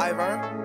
Ivor.